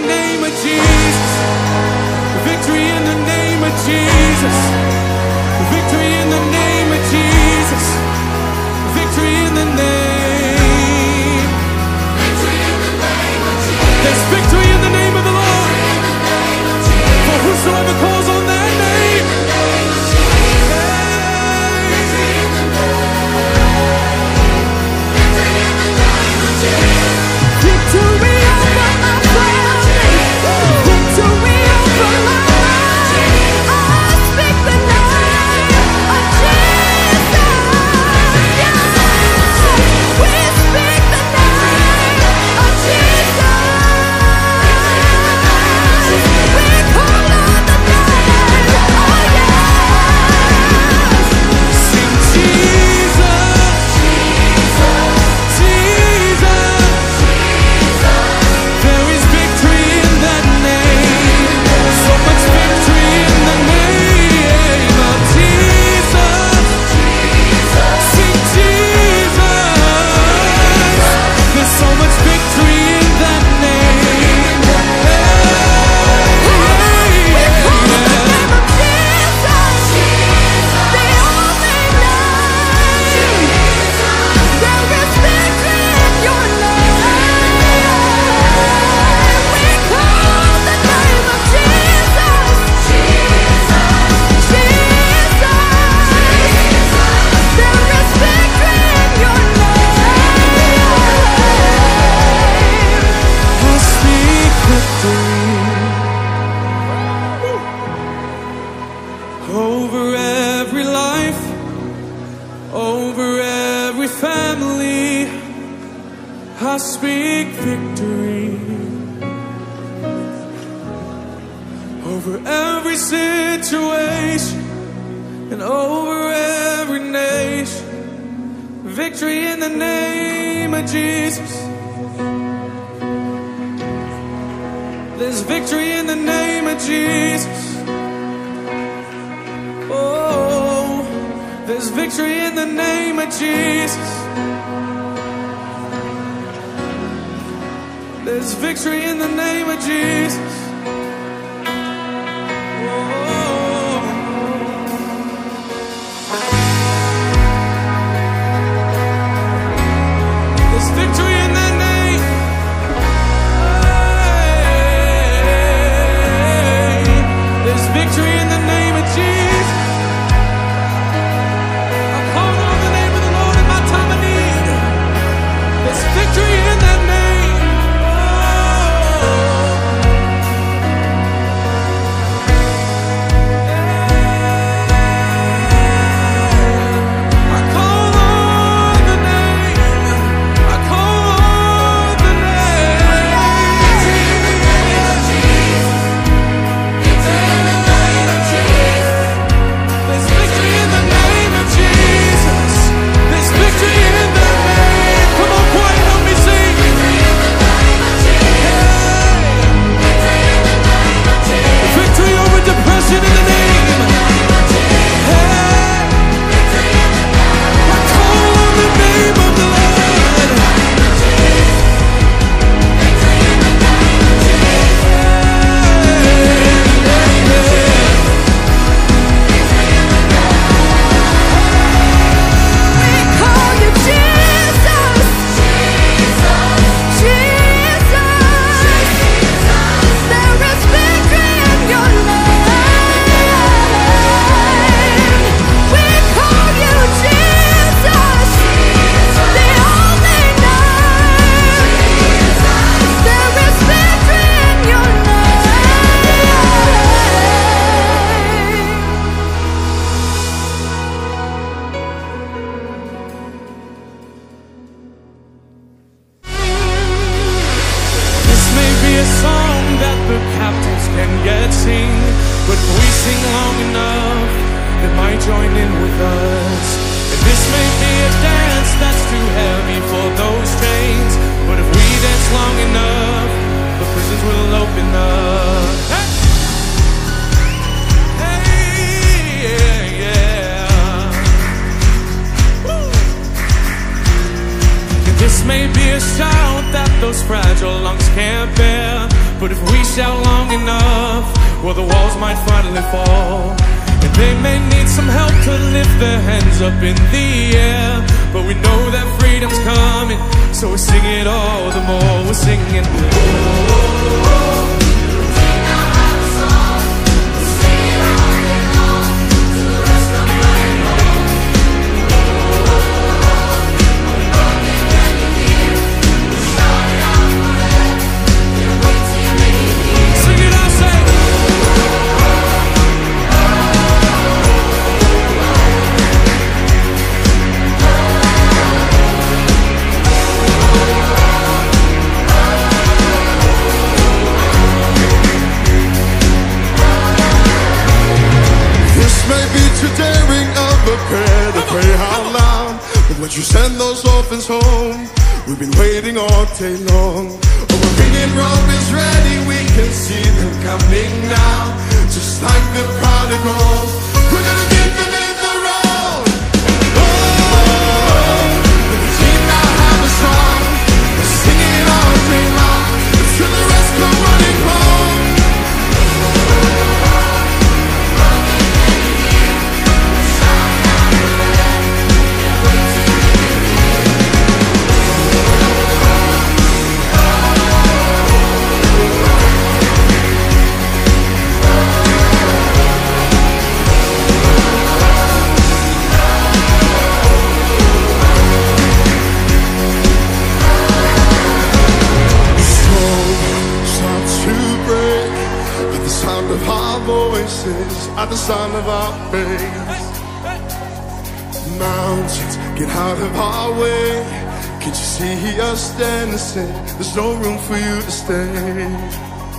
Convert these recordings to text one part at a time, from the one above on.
the name of Jesus. Victory in the name of Jesus. Victory in the name of Jesus. Victory in the name. Victory in the name of Jesus. There's victory in the name of the Lord. For whosoever calls on over every family. I speak victory over every situation and over every nation. Victory in the name of Jesus. There's victory in the name of Jesus. victory in the name of Jesus. There's victory in the name of Jesus. stay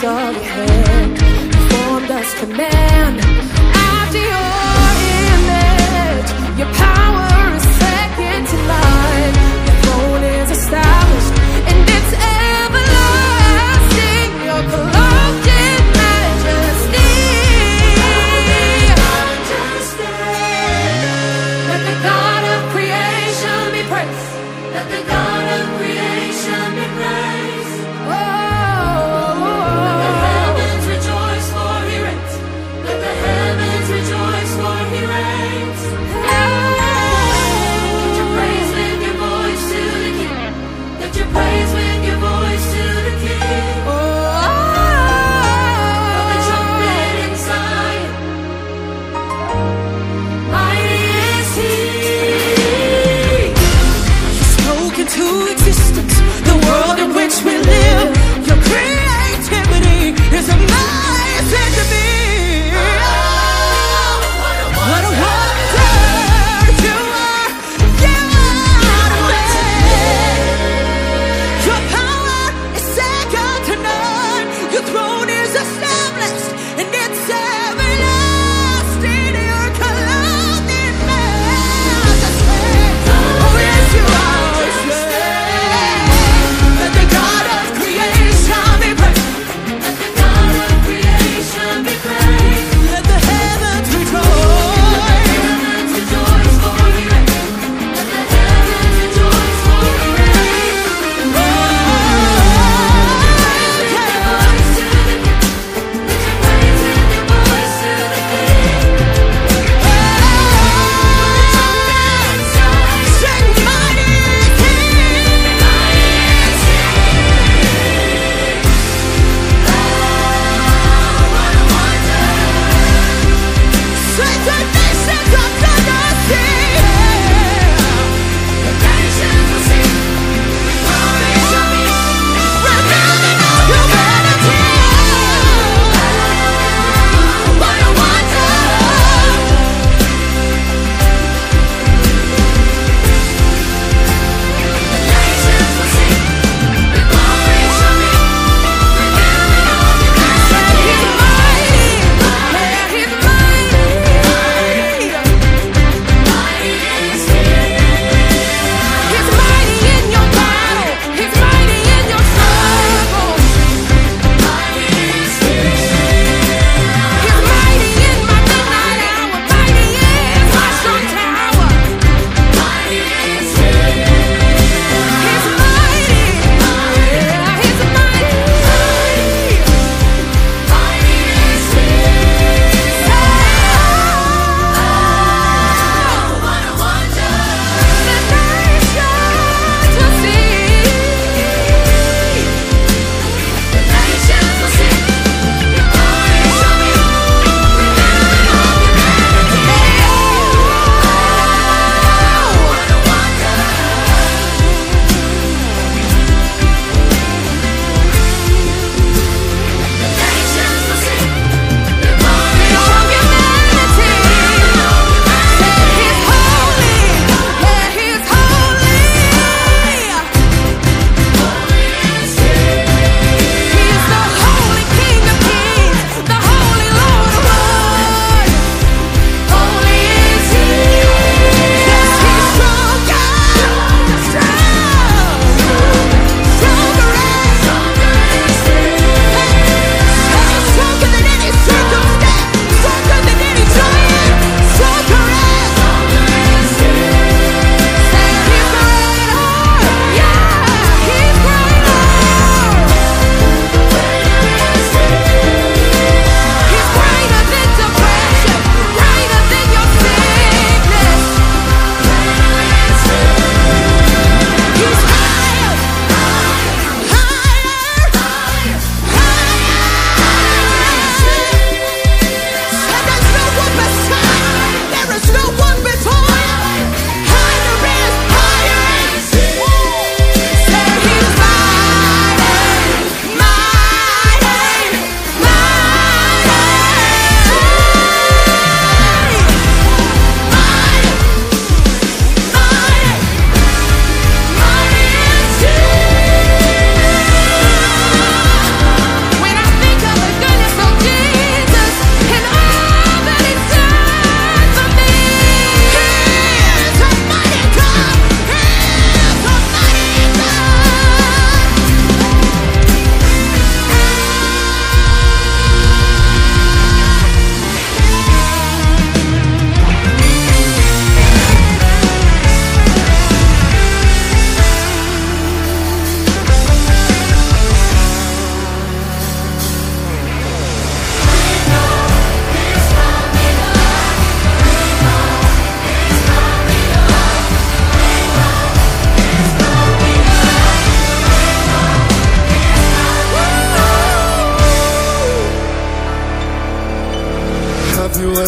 voice of heaven Formed us to man After your image Your power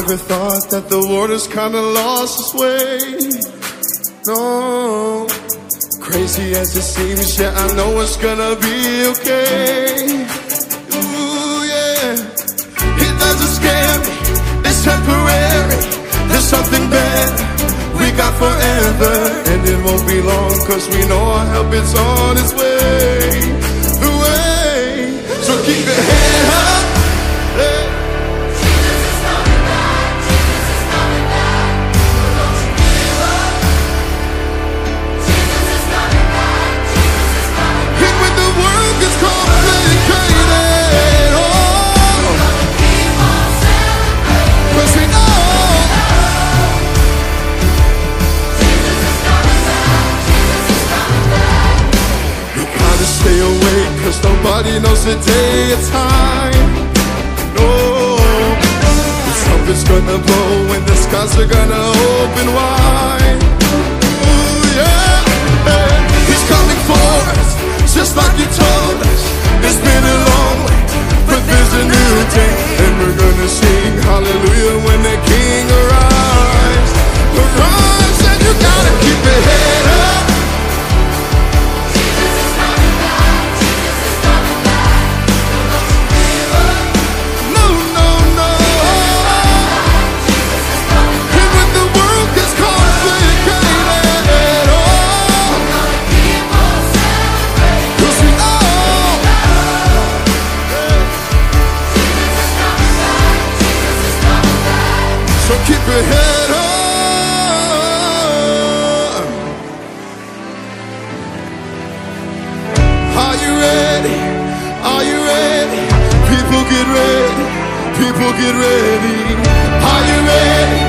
ever thought that the water's kinda lost its way? No. crazy as it seems, yeah, I know it's gonna be okay. Ooh, yeah. It doesn't scare me, it's temporary. There's something better we got forever, and it won't be long, cause we know our help is on its way. The Way. So keep your head up. 'Cause nobody knows the day or time. No, the trumpet's gonna blow when the skies are gonna open wide. Ooh, yeah. Hey, He's coming for us, just like you told us. It's been a long way, but there's a new day, and we're gonna sing hallelujah when the King arrives. Arrives, and you gotta keep your head up. Keep your head up. Are you ready? Are you ready? People get ready. People get ready. Are you ready?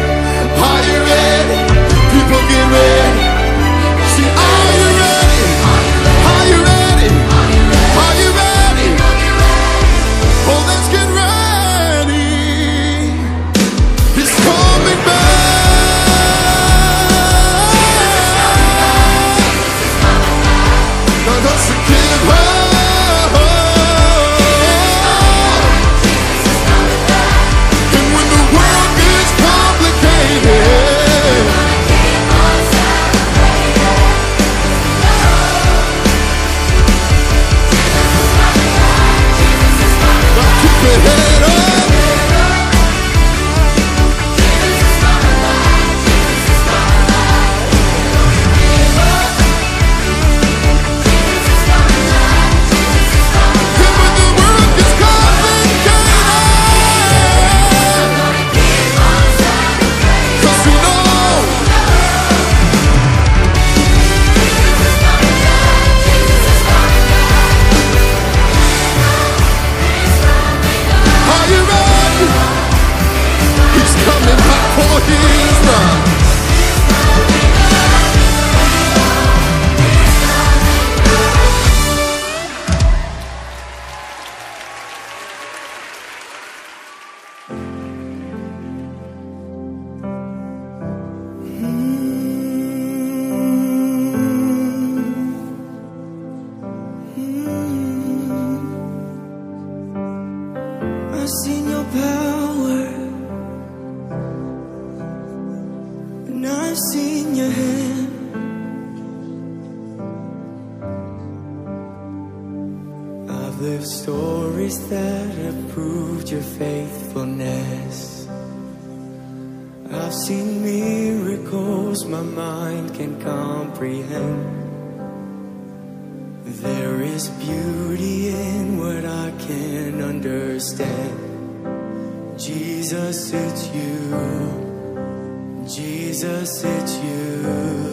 Seen your power, and I've seen your hand. I've lived stories that have proved your faithfulness. I've seen miracles my mind can comprehend. There is beauty in what I can understand. Jesus, it's you. Jesus, it's you.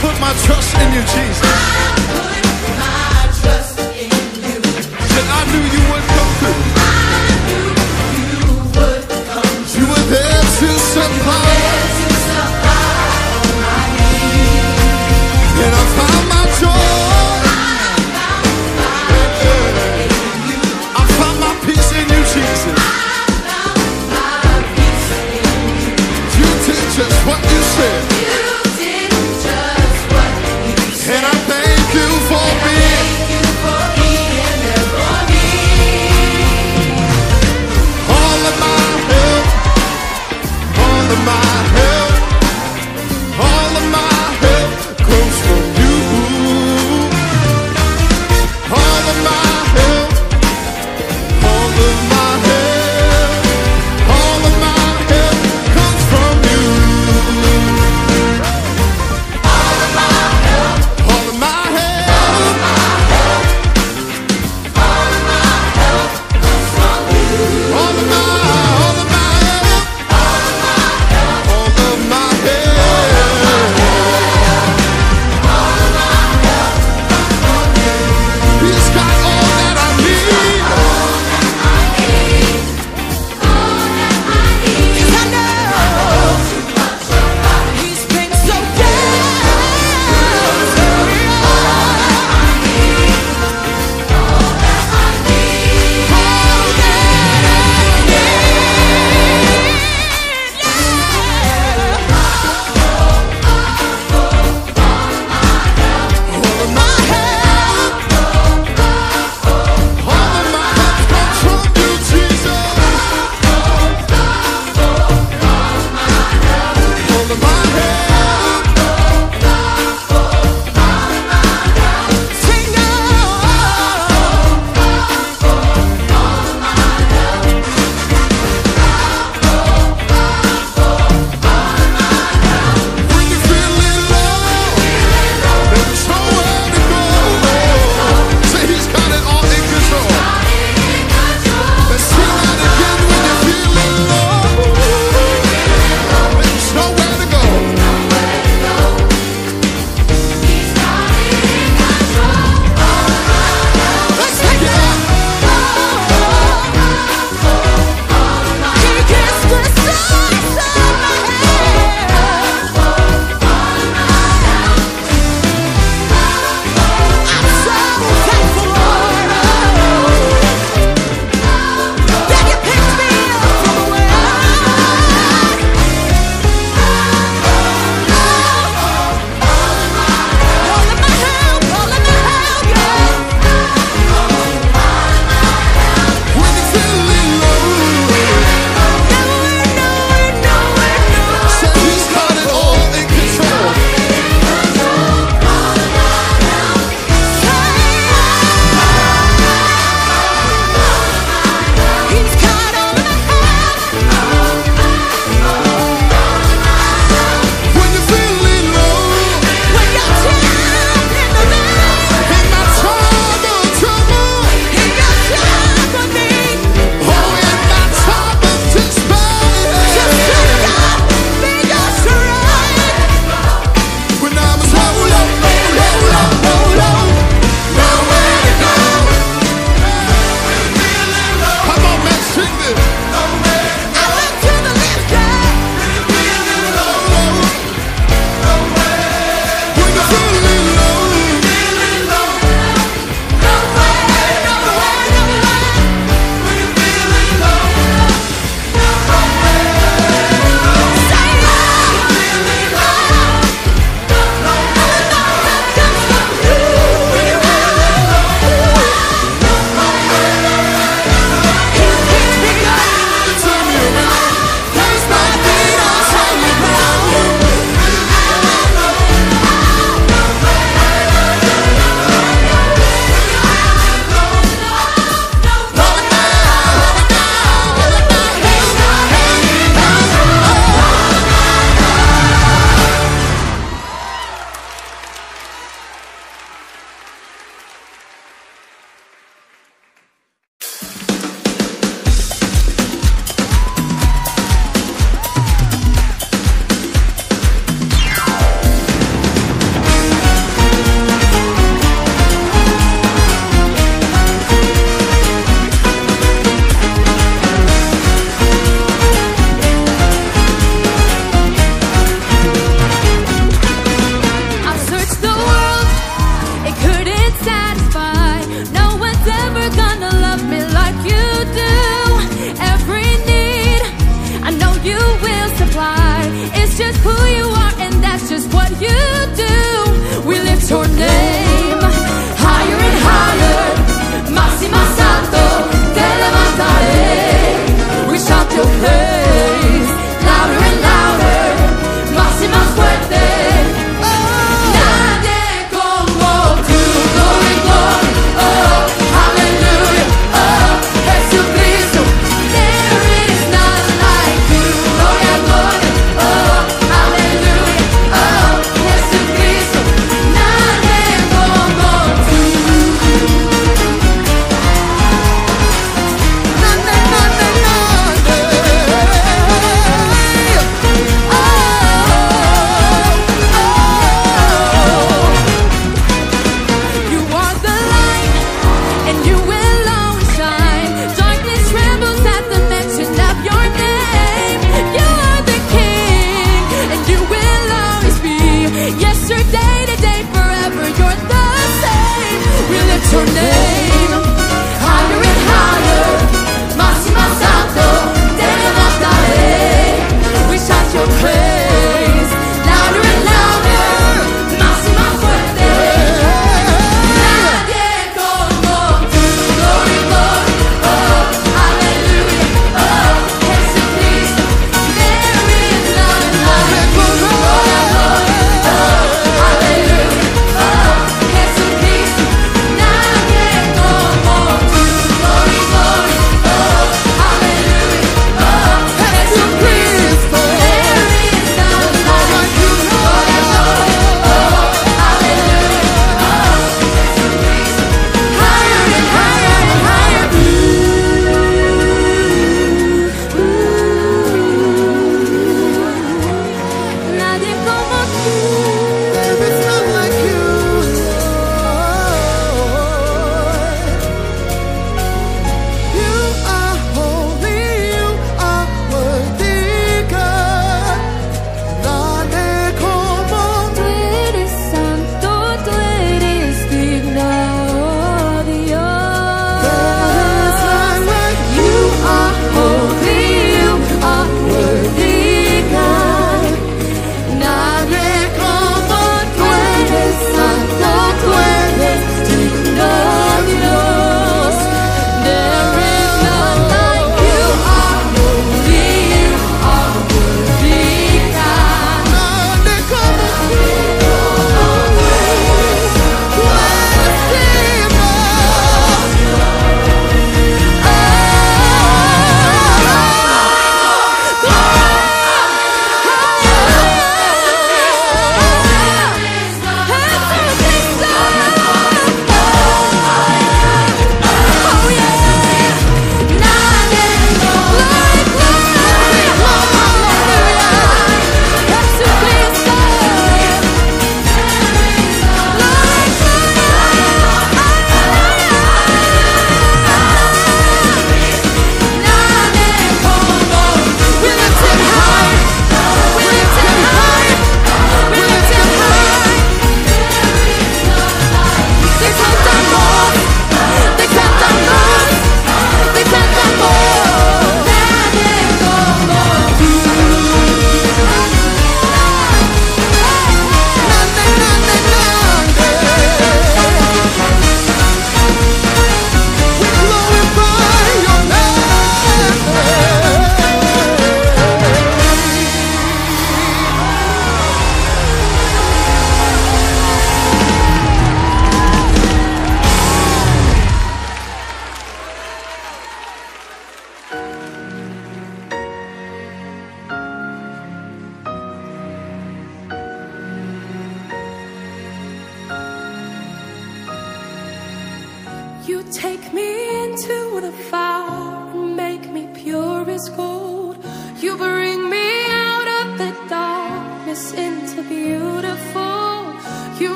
put my trust in you, Jesus. I put my trust in you. That I knew you would.